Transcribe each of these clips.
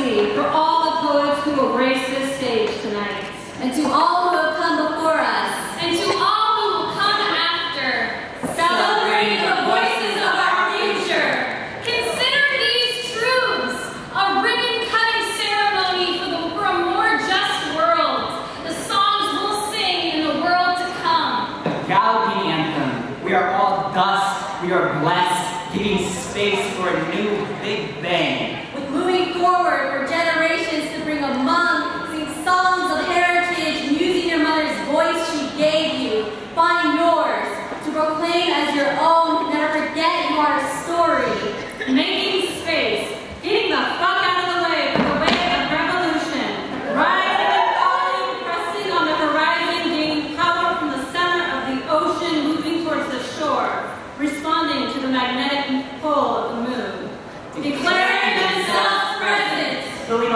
For all the poets who will grace this stage tonight, and to all who have come before us, and to all who will come after, celebrate the voices of our future. Consider these truths a ribbon-cutting ceremony for, the, for a more just world. The songs we'll sing in the world to come. The galloping anthem. We are all dust. We are blessed, giving space for a new Big Bang. With moving forward.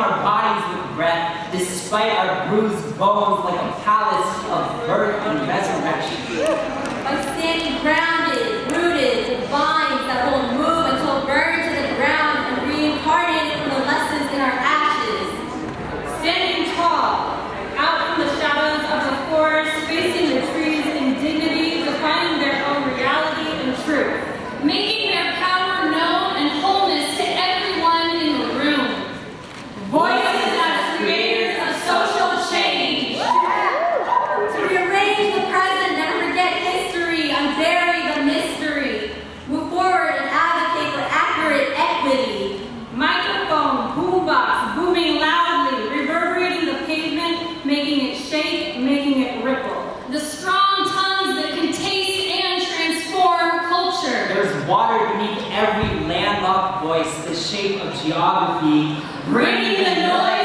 our bodies with breath, despite our bruised bones like a palace of birth and resurrection. water beneath every landlocked voice, the shape of geography. Bringing the noise.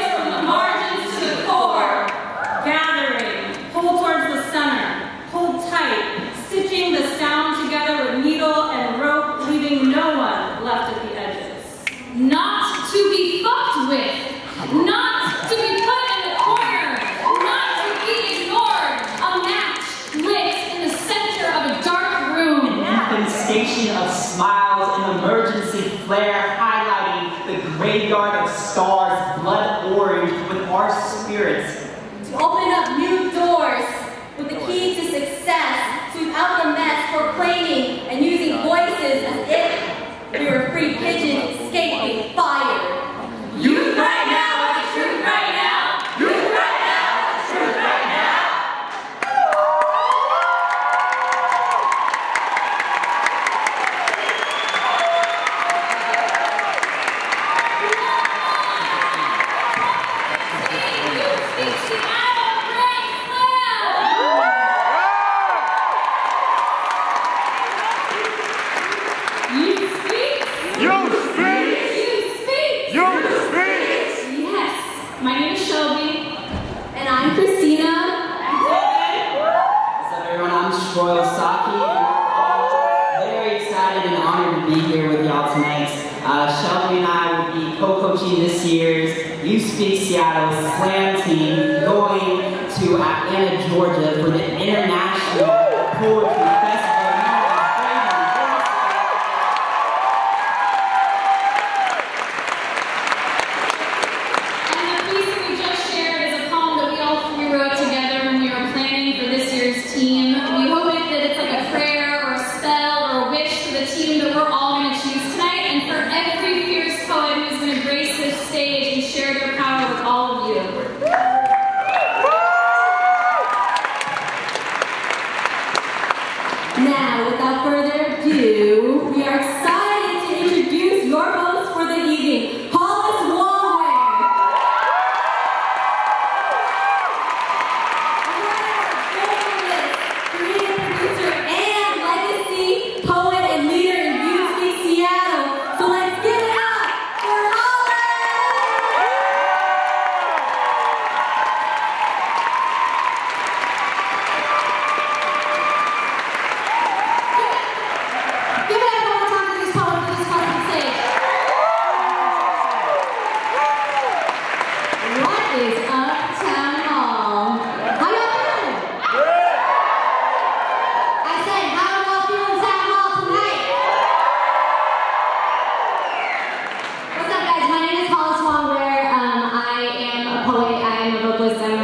of smiles and emergency flare, highlighting the graveyard of stars. My name is Shelby. And I'm Christina. What's up, everyone? I'm Troy Osaki. Very excited and honored to be here with y'all tonight. Uh, Shelby and I will be co-coaching this year's Youth Speaks Seattle Slam team going to Atlanta, Georgia for the International Poetry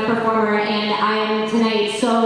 performer, and I am tonight. So